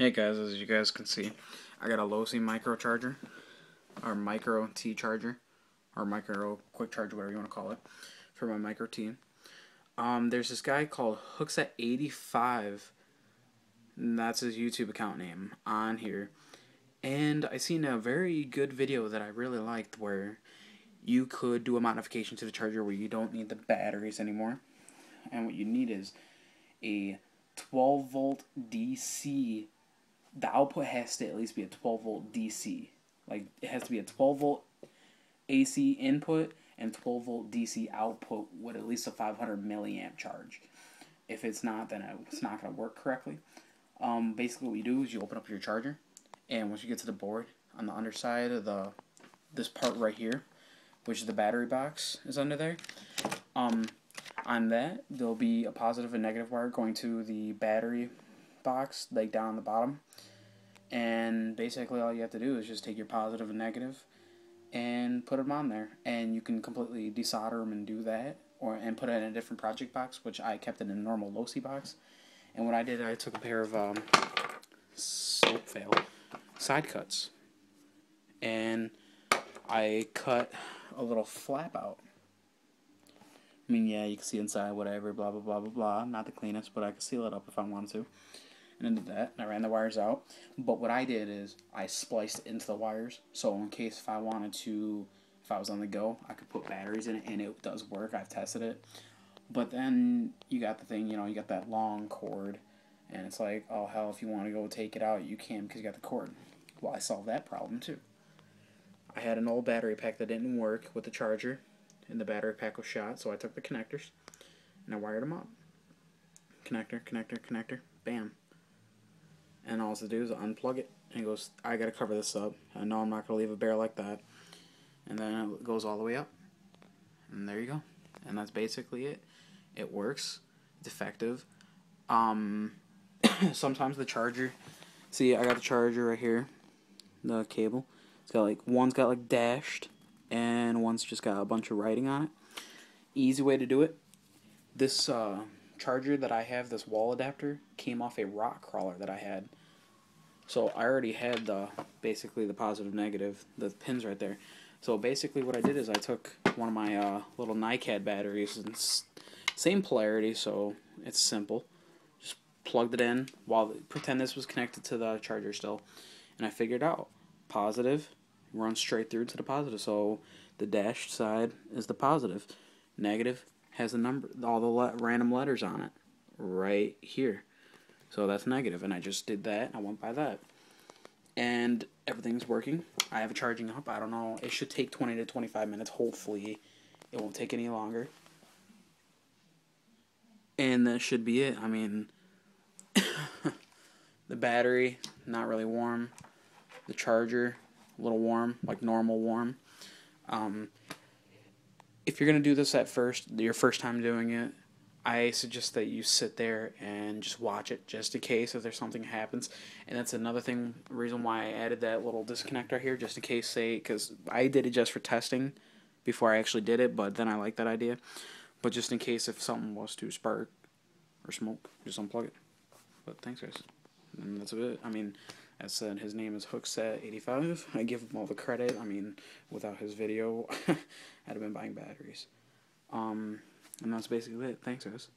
Hey guys, as you guys can see, I got a Losi micro charger, or micro T charger, or micro quick charger, whatever you want to call it, for my micro T. Um, there's this guy called Hookset85, and that's his YouTube account name on here. And I seen a very good video that I really liked where you could do a modification to the charger where you don't need the batteries anymore. And what you need is a 12 volt DC the output has to at least be a 12 volt DC. Like it has to be a 12 volt AC input and 12 volt DC output with at least a 500 milliamp charge. If it's not, then it's not going to work correctly. Um, basically, what you do is you open up your charger, and once you get to the board, on the underside of the this part right here, which is the battery box, is under there. Um, on that, there'll be a positive and negative wire going to the battery box, like down the bottom. And basically, all you have to do is just take your positive and negative and put them on there. And you can completely desolder them and do that, or and put it in a different project box, which I kept in a normal Losi box. And what I did, I took a pair of um, soap fail side cuts, and I cut a little flap out. I mean, yeah, you can see inside, whatever, blah, blah, blah, blah, blah. Not the cleanest, but I can seal it up if I wanted to and I did that. And I ran the wires out. But what I did is I spliced into the wires. So in case if I wanted to, if I was on the go, I could put batteries in it, and it does work. I've tested it. But then you got the thing, you know, you got that long cord, and it's like, oh hell, if you want to go take it out, you can because you got the cord. Well, I solved that problem too. I had an old battery pack that didn't work with the charger, and the battery pack was shot, so I took the connectors and I wired them up. Connector, connector, connector, bam and all to do is unplug it. And it goes I gotta cover this up. I know I'm not gonna leave a bear like that. And then it goes all the way up. And there you go. And that's basically it. It works. It's effective. Um, sometimes the charger see I got the charger right here the cable. It's got like one's got like dashed and one's just got a bunch of writing on it. Easy way to do it. This uh, charger that I have, this wall adapter, came off a rock crawler that I had. So I already had the basically the positive negative, the pins right there. So basically what I did is I took one of my uh, little NiCad batteries, and same polarity, so it's simple. Just plugged it in while pretend this was connected to the charger still, and I figured out positive runs straight through to the positive. So the dashed side is the positive, negative has the number, all the le random letters on it, right here. So that's negative, and I just did that. I went by that, and everything's working. I have it charging up. I don't know. It should take 20 to 25 minutes. Hopefully, it won't take any longer. And that should be it. I mean, the battery not really warm. The charger a little warm, like normal warm. Um, if you're gonna do this at first, your first time doing it, I suggest that you sit there and just watch it just in case if there's something happens. And that's another thing, reason why I added that little disconnector here, just in case, say, because I did it just for testing before I actually did it, but then I like that idea. But just in case if something was to spark or smoke, just unplug it. But thanks, guys. And that's it. I mean, as said, his name is Hookset85. I give him all the credit. I mean, without his video, I'd have been buying batteries. Um, and that's basically it. Thanks, guys.